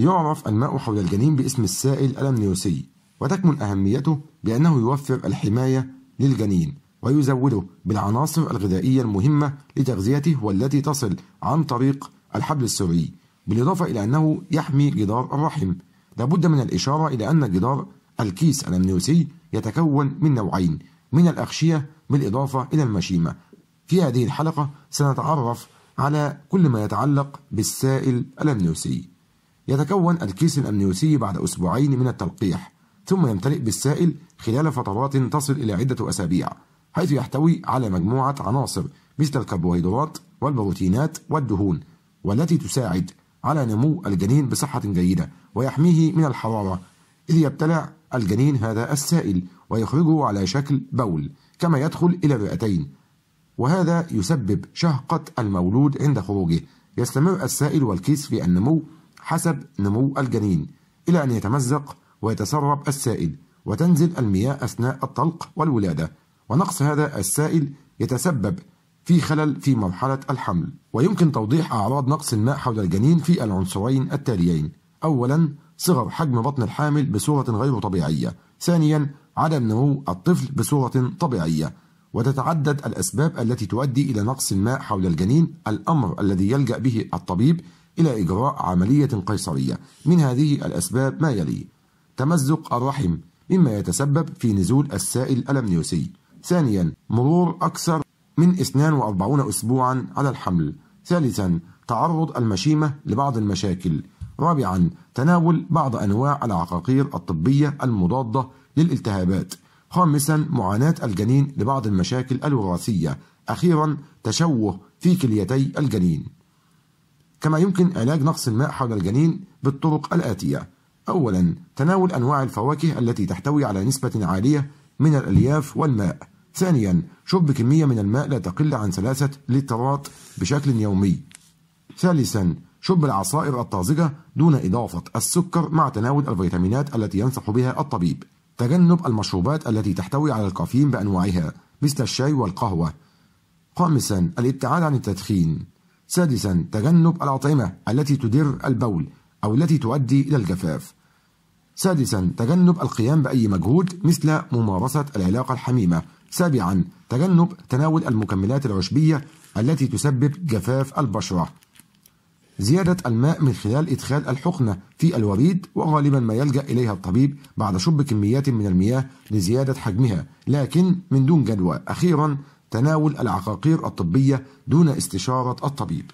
يعرف الماء حول الجنين باسم السائل الأمنيوسي وتكمن أهميته بأنه يوفر الحماية للجنين ويزوده بالعناصر الغذائية المهمة لتغذيته والتي تصل عن طريق الحبل السري بالإضافة إلى أنه يحمي جدار الرحم. لابد من الإشارة إلى أن جدار الكيس الأمنيوسي يتكون من نوعين من الأغشية بالإضافة إلى المشيمة. في هذه الحلقة سنتعرف على كل ما يتعلق بالسائل الأمنيوسي. يتكون الكيس الأمنيوسي بعد أسبوعين من التلقيح ثم يمتلئ بالسائل خلال فترات تصل إلى عدة أسابيع حيث يحتوي على مجموعة عناصر مثل الكربوهيدرات والبروتينات والدهون والتي تساعد على نمو الجنين بصحة جيدة ويحميه من الحرارة إذ يبتلع الجنين هذا السائل ويخرجه على شكل بول كما يدخل إلى الرئتين. وهذا يسبب شهقة المولود عند خروجه يستمر السائل والكيس في النمو حسب نمو الجنين إلى أن يتمزق ويتسرب السائل وتنزل المياه أثناء الطلق والولادة. ونقص هذا السائل يتسبب في خلل في مرحلة الحمل. ويمكن توضيح أعراض نقص الماء حول الجنين في العنصرين التاليين. أولا صغر حجم بطن الحامل بصورة غير طبيعية. ثانيا عدم نمو الطفل بصورة طبيعية. وتتعدد الأسباب التي تؤدي إلى نقص الماء حول الجنين. الأمر الذي يلجأ به الطبيب إلى إجراء عملية قيصرية. من هذه الأسباب ما يلي. تمزق الرحم مما يتسبب في نزول السائل الأمنيوسي. ثانيا مرور أكثر من 42 أسبوعا على الحمل. ثالثا تعرض المشيمة لبعض المشاكل. رابعا تناول بعض أنواع العقاقير الطبية المضادة للالتهابات. خامسا معاناة الجنين لبعض المشاكل الوراثية. أخيرا تشوه في كليتي الجنين. كما يمكن علاج نقص الماء حول الجنين بالطرق الآتية. أولا تناول أنواع الفواكه التي تحتوي على نسبة عالية من الألياف والماء. ثانيا شرب كمية من الماء لا تقل عن ثلاثة لترات بشكل يومي. ثالثا شرب العصائر الطازجة دون إضافة السكر مع تناول الفيتامينات التي ينصح بها الطبيب. تجنب المشروبات التي تحتوي على الكافيين بأنواعها مثل الشاي والقهوة. خامسا الابتعاد عن التدخين. سادسا تجنب الأطعمة التي تدر البول أو التي تؤدي إلى الجفاف. سادسا تجنب القيام بأي مجهود مثل ممارسة العلاقة الحميمة. سابعا تجنب تناول المكملات العشبية التي تسبب جفاف البشرة. زيادة الماء من خلال إدخال الحقنة في الوريد وغالبا ما يلجأ إليها الطبيب بعد شرب كميات من المياه لزيادة حجمها. لكن من دون جدوى أخيرا تناول العقاقير الطبية دون استشارة الطبيب.